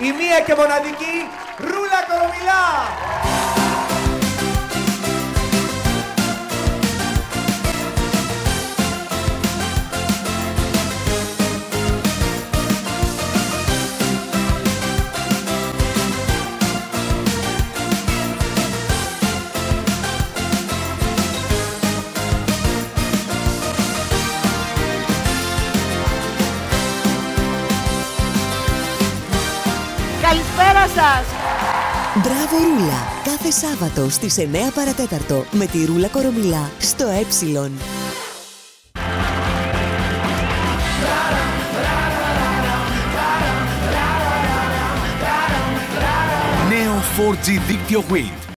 η μία και μοναδική Ρούλα Κορομιλά. Καλησπέρα σας! Μπράβο Ρούλα! Κάθε Σάββατο στις 9 παρατέταρτο με τη Ρούλα Κορομιλά στο Ε. Νέο 4G δίκτυο Wind